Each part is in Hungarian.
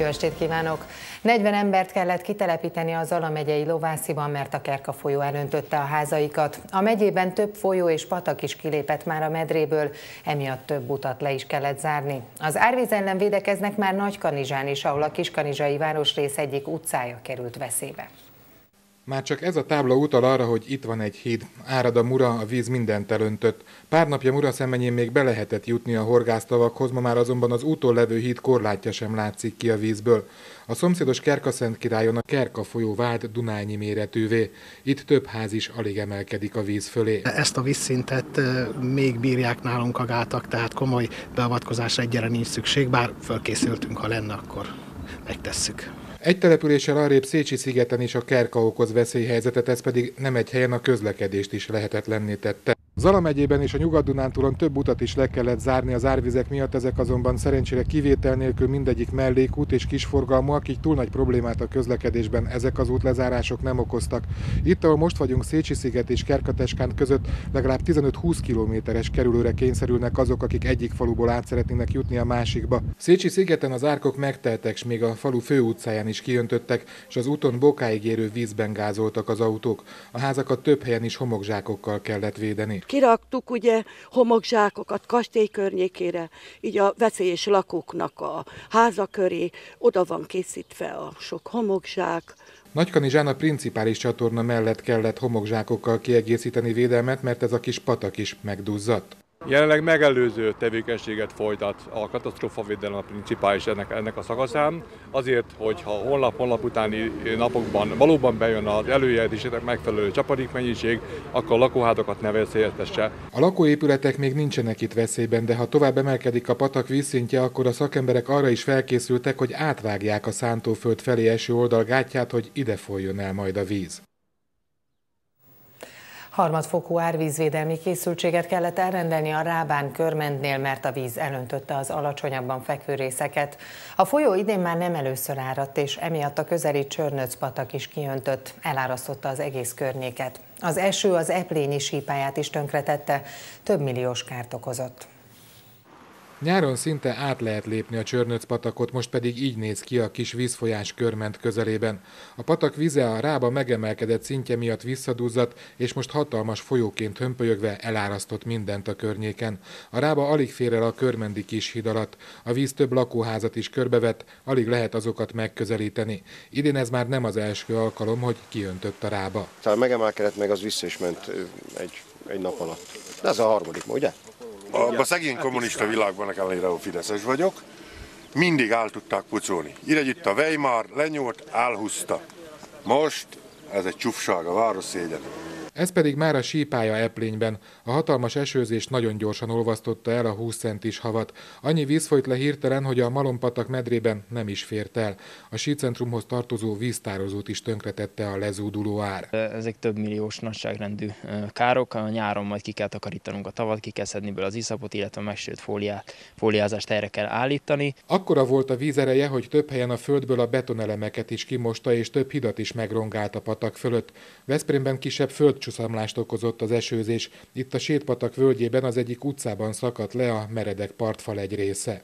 Jó estét kívánok! 40 embert kellett kitelepíteni az Zala megyei Lovásziban, mert a Kerka folyó elöntötte a házaikat. A megyében több folyó és patak is kilépett már a medréből, emiatt több utat le is kellett zárni. Az árvíz ellen védekeznek már Nagykanizsán is, ahol a Kiskanizsai városrész egyik utcája került veszélybe. Már csak ez a tábla utal arra, hogy itt van egy híd. Árad a Mura, a víz mindent elöntött. Pár napja Mura szemenyén még be lehetett jutni a horgásztavakhoz, ma már azonban az úton levő híd korlátja sem látszik ki a vízből. A szomszédos Kerkaszent királyon a Kerka folyó vált Dunányi méretűvé. Itt több ház is alig emelkedik a víz fölé. Ezt a vízszintet még bírják nálunk a gátak, tehát komoly beavatkozásra egyre nincs szükség, bár fölkészültünk, ha lenne, akkor megtesszük. Egy településsel arrébb Szécsi szigeten is a Kerka okoz veszélyhelyzetet, ez pedig nem egy helyen a közlekedést is lehetetlenné tette. Zala megyében és a Nyugat-Dunántúlon több utat is le kellett zárni az árvizek miatt, ezek azonban szerencsére kivétel nélkül mindegyik mellékút és kisforgalmúak, így túl nagy problémát a közlekedésben ezek az útlezárások nem okoztak. Itt, ahol most vagyunk Szécsi-sziget és Kerkateskán között legalább 15-20 kilométeres kerülőre kényszerülnek azok, akik egyik faluból át szeretnének jutni a másikba. Szécsi-szigeten az árkok megteltek, s még a falu főutcáján is kijöntöttek, és az úton bokáig érő vízben gázoltak az autók. A házakat több helyen is homokzsákokkal kellett védeni. Kiraktuk ugye homokzsákokat kastély környékére, így a veszélyes lakóknak a háza köré, oda van készítve a sok homokzsák, Nagykanizsán a principális csatorna mellett kellett homokzsákokkal kiegészíteni védelmet, mert ez a kis patak is megduzzadt. Jelenleg megelőző tevékenységet folytat a katasztrófavédelem a principális ennek, ennek a szakaszán, azért, hogy ha holnap-holnap utáni napokban valóban bejön az előjelzésének megfelelő csapadékmennyiség, akkor a lakóházakat ne veszélyeztesse. A lakóépületek még nincsenek itt veszélyben, de ha tovább emelkedik a patak vízszintje, akkor a szakemberek arra is felkészültek, hogy átvágják a szántóföld felé eső oldal gátját, hogy ide folyjon el majd a víz. Harmadfokú árvízvédelmi készültséget kellett elrendelni a Rábán körmentnél, mert a víz elöntötte az alacsonyabban fekvő részeket. A folyó idén már nem először áradt, és emiatt a közeli Csörnöc patak is kiöntött, elárasztotta az egész környéket. Az eső az eplényi sípáját is tönkretette, több milliós kárt okozott. Nyáron szinte át lehet lépni a Csörnöc patakot, most pedig így néz ki a kis vízfolyás körment közelében. A patak vize a rába megemelkedett szintje miatt visszaduzzadt, és most hatalmas folyóként hömpölyögve elárasztott mindent a környéken. A rába alig fér el a körmendi kis híd alatt. A víz több lakóházat is körbevett, alig lehet azokat megközelíteni. Idén ez már nem az első alkalom, hogy kiöntött a rába. Tehát megemelkedett, meg az vissza is ment egy, egy nap alatt. De ez a harmadik, ugye? Abban a szegény kommunista világban, nekem ellenére, ahol Fideszes vagyok, mindig el tudták pucolni. Ide itt a Weimar, lenyúlt, elhúzta. Most ez egy csufság, a város szégyen. Ez pedig már a sípája eplényben. A hatalmas esőzés nagyon gyorsan olvasztotta el a 20 centis havat. Annyi víz folyt le hirtelen, hogy a Malompatak medrében nem is fért el. A sícentrumhoz tartozó víztározót is tönkretette a lezúduló ár. Ezek több milliós nagyságrendű károk. A nyáron majd ki kell takarítanunk a tavat, ki kell szedni az iszapot, illetve a megsült fóliát, fóliázást erre kell állítani. Akkora volt a vízereje, hogy több helyen a földből a betonelemeket is kimosta, és több hidat is megrongált a patak fölött. Veszprémben kisebb föld földcsuszamlást okozott az esőzés. Itt a Sétpatak völgyében az egyik utcában szakadt le a meredek partfal egy része.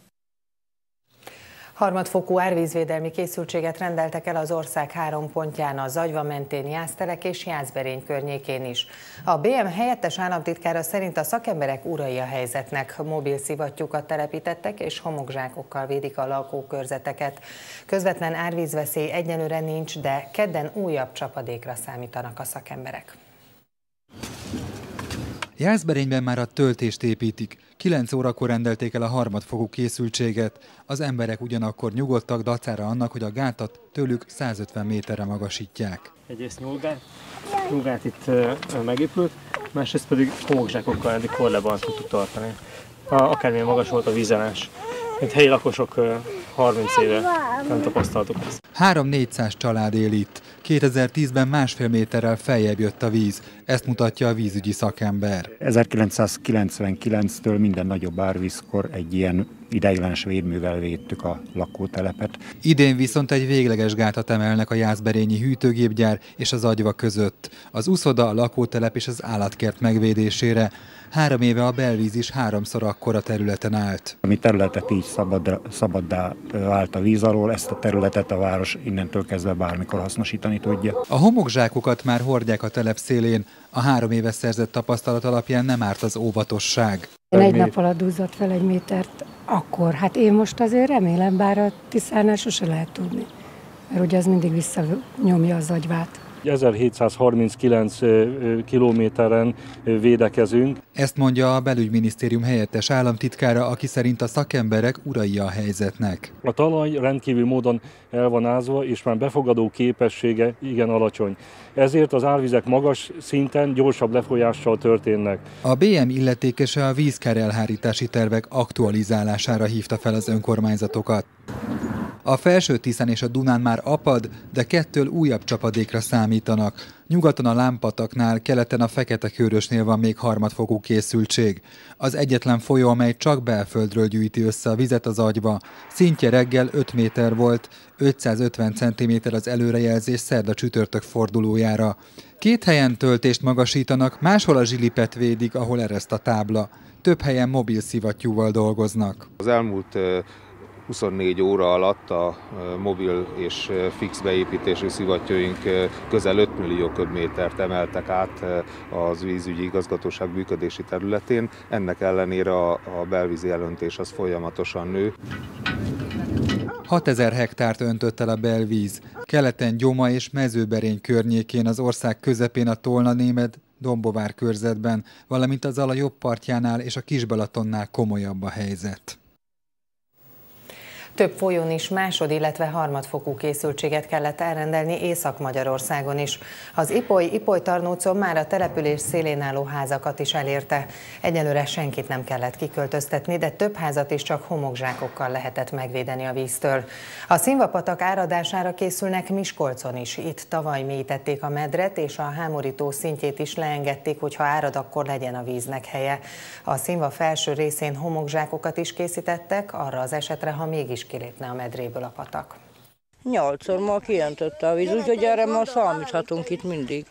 Harmadfokú árvízvédelmi készültséget rendeltek el az ország három pontján, a Zagyva mentén, Jásztelek és Jászberény környékén is. A BM helyettes államtitkára szerint a szakemberek urai a helyzetnek, mobil szivattyúkat telepítettek és homokzsákokkal védik a lakókörzeteket. Közvetlen árvízveszély egyenlőre nincs, de kedden újabb csapadékra számítanak a szakemberek. Jászberényben már a töltést építik. 9 órakor rendelték el a harmadfokú készültséget. Az emberek ugyanakkor nyugodtak dacára annak, hogy a gátat tőlük 150 méterre magasítják. Egyrészt nyúlgát, nyúlgát itt megépült, másrészt pedig homokzsákokkal eddig korlában tudtuk tartani. Akármilyen magas volt a vízelás. Itt helyi lakosok 30 éve nem tapasztaltuk ezt. 3-400 család él itt. 2010-ben másfél méterrel feljebb jött a víz. Ezt mutatja a vízügyi szakember. 1999-től minden nagyobb árvízkor egy ilyen ideiglenes védművel védtük a lakótelepet. Idén viszont egy végleges gátat emelnek a Jászberényi hűtőgépgyár és az agyva között. Az úszoda, a lakótelep és az állatkert megvédésére. Három éve a belvíz is háromszor akkora területen állt. Ami területet így szabad, szabaddá vált a víz alól, ezt a területet a város innentől kezdve bármikor hasznosítani tudja. A homokzsákokat már hordják a telep szélén, a három éve szerzett tapasztalat alapján nem árt az óvatosság. Én egy nap alatt duzzadt fel egy métert, akkor. Hát én most azért remélem, bár a Tiszánál sose lehet tudni, mert ugye az mindig visszanyomja az agyvát. 1739 kilométeren védekezünk. Ezt mondja a belügyminisztérium helyettes államtitkára, aki szerint a szakemberek urai a helyzetnek. A talaj rendkívül módon el van ázva, és már befogadó képessége igen alacsony. Ezért az árvizek magas szinten gyorsabb lefolyással történnek. A BM illetékese a vízkár elhárítási tervek aktualizálására hívta fel az önkormányzatokat. A felső Tiszán és a Dunán már apad, de kettől újabb csapadékra számítanak. Nyugaton a Lámpataknál, keleten a Fekete Körösnél van még harmadfokú készültség. Az egyetlen folyó, amely csak belföldről gyűjti össze a vizet az agyba. Szintje reggel 5 méter volt, 550 cm az előrejelzés szerda csütörtök fordulójára. Két helyen töltést magasítanak, máshol a zsilipet védik, ahol ereszt a tábla. Több helyen mobil szivattyúval dolgoznak. Az elmúlt 24 óra alatt a mobil és fix beépítésű szivattyúink közel 5 millió köbmétert emeltek át az vízügyi igazgatóság működési területén. Ennek ellenére a belvízi elöntés az folyamatosan nő. 6000 hektárt öntött el a belvíz. Keleten Gyoma és Mezőberény környékén, az ország közepén a Tolna Némed, Dombovár körzetben, valamint az a jobb partjánál és a Kisbalatonnál komolyabb a helyzet. Több folyón is másod, illetve harmadfokú készültséget kellett elrendelni Észak-Magyarországon is. Az Ipoly-Ipoly tarnócon már a település szélén álló házakat is elérte. Egyelőre senkit nem kellett kiköltöztetni, de több házat is csak homokzsákokkal lehetett megvédeni a víztől. A színvapatak áradására készülnek Miskolcon is. Itt tavaly mélyítették a medret, és a hámorító szintjét is leengedték, hogyha árad, akkor legyen a víznek helye. A színva felső részén homokzsákokat is készítettek, arra az esetre, ha mégis kilépne a medréből a patak. Nyolcszor ma kiöntötte a víz, úgyhogy erre ma számíthatunk itt mindig.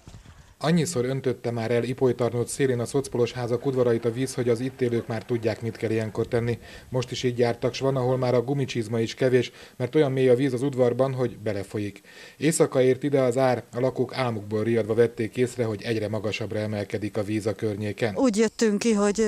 Annyiszor öntötte már el Ipolytarnót szélén a szocpolos házak udvarait a víz, hogy az itt élők már tudják, mit kell ilyenkor tenni. Most is így jártak, s van, ahol már a gumicsizma is kevés, mert olyan mély a víz az udvarban, hogy belefolyik. Éjszaka ért ide az ár, a lakók álmukból riadva vették észre, hogy egyre magasabbra emelkedik a víz a környéken. Úgy jöttünk ki, hogy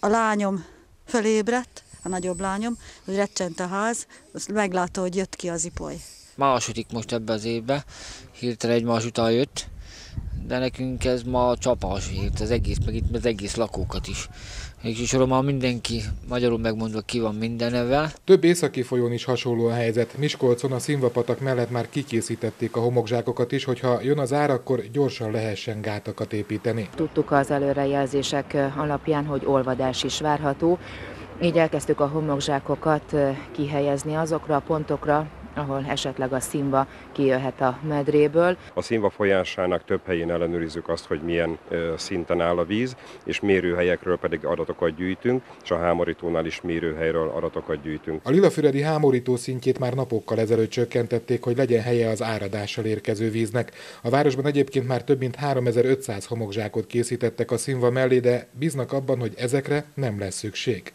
a lányom felébredt, a nagyobb lányom, hogy recsent a ház, azt meglátta, hogy jött ki az ipoly. Második most ebbe az évbe, hirtelen egymás után jött, de nekünk ez ma csapás hírt, az egész, meg itt az egész lakókat is. És már mindenki magyarul megmondva ki van mindenevel. Több északi folyón is hasonló a helyzet. Miskolcon a színvapatak mellett már kikészítették a homokzsákokat is, hogyha jön az ár, akkor gyorsan lehessen gátakat építeni. Tudtuk az előrejelzések alapján, hogy olvadás is várható. Így elkezdtük a homokzsákokat kihelyezni azokra a pontokra, ahol esetleg a színva kijöhet a medréből. A színva folyásának több helyén ellenőrizzük azt, hogy milyen szinten áll a víz, és mérőhelyekről pedig adatokat gyűjtünk, és a hámorítónál is mérőhelyről adatokat gyűjtünk. A Lilafüredi hámorító szintjét már napokkal ezelőtt csökkentették, hogy legyen helye az áradással érkező víznek. A városban egyébként már több mint 3500 homokzsákot készítettek a színva mellé, de bíznak abban, hogy ezekre nem lesz szükség.